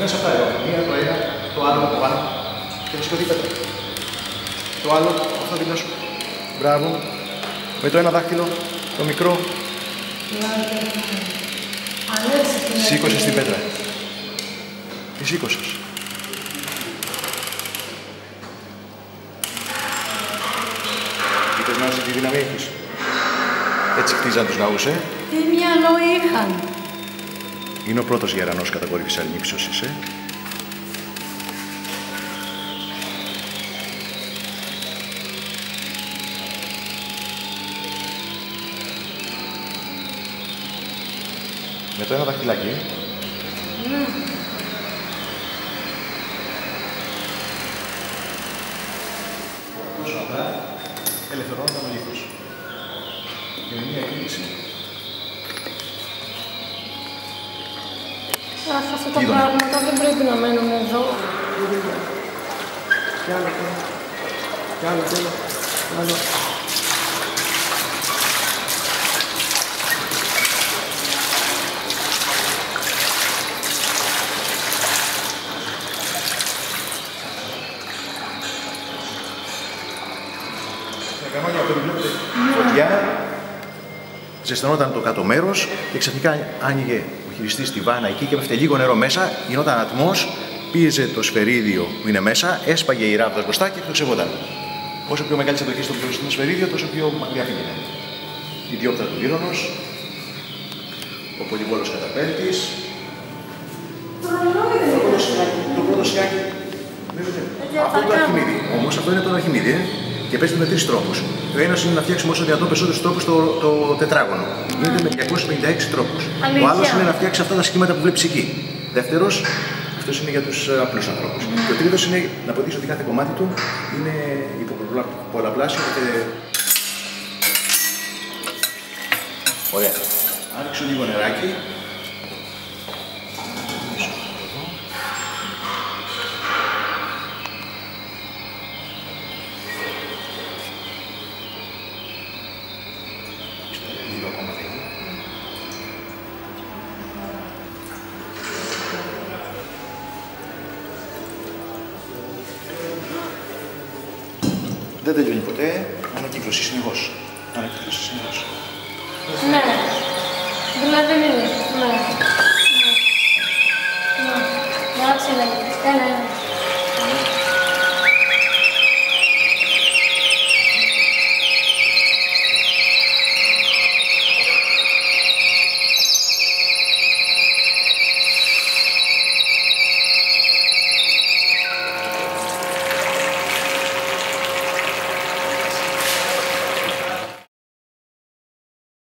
μέσα από τα Μία το ένα, το άλλο το άλλο. Και θα σηκωθεί. Το άλλο, αυτό δίπλα σου. Μπράβο. Με το ένα δάχτυλο, το μικρό. Σήκωσε την πέτρα. Τη σήκωσες; Είπες να τη δύναμη έχεις. Έτσι χτίζαν τους ναούς, ε. Τι μυαλό είχαν. Είναι ο πρώτος γερανός κατακόρυφης αλνύψωσης, ε. Με το ένα δαχτυλάκι, ε. Τόσο απλά ελευθερώνω το μελίχος. Και με μία κίνηση Αχ, αυτά τα Είδαμε. πράγματα δεν πρέπει να μένουν εδώ. Κι άλλο, κι άλλο. Κι άλλο, κι άλλο. Κι άλλο. Τα κανόνια αυτό που βλέπετε, φωτιά, ζεσθενόταν το κάτω μέρος και ξαφνικά άνοιγε ο χειριστή τη βάνα εκεί και έπεφτε λίγο νερό μέσα, γινόταν ατμός, πίεζε το σφαιρίδιο που είναι μέσα, έσπαγε η ράβδα μπροστά και εκτοξευόταν. Όσο πιο μεγάλη συμμετοχή στο πιο σφαιρίδιο, τόσο πιο μακριά πήγαινε. Η διόπτα του Λύρωνο, ο πολυβόλος καταπέλτης. Το πρώτο σιάκι. Το πρώτο σιάκι. Βλέπετε. Για Αυτό τα το κάνω. Αρχιμίδι. Όμως αυτό είναι το Αρχιμίδι, ε. Και παίζεται με τρεις τρόπους. Ο ένα είναι να φτιάξουμε όσο δυνατόν περισσότερους τρόπους το, το τετράγωνο. Γίνεται με 256 τρόπους. Ο Αλήθεια. άλλος είναι να φτιάξει αυτά τα σχήματα που βλέπεις εκεί. Δεύτερος, αυτός είναι για τους απλούς ανθρώπους. Και ο τρίτος είναι να αποδείξει ότι κάθε κομμάτι του είναι υποπολαπλάσιο και. Ωραία. Άνοιξω λίγο νεράκι. Δεν τελειώνει ποτέ. Ανακύκλωση συνεχώ. Ανακύκλωση συνεχώ. Ναι. Δηλαδή είναι. Ναι. Ναι. Ναι. Να, ξέλαγε. Έλα, έλα.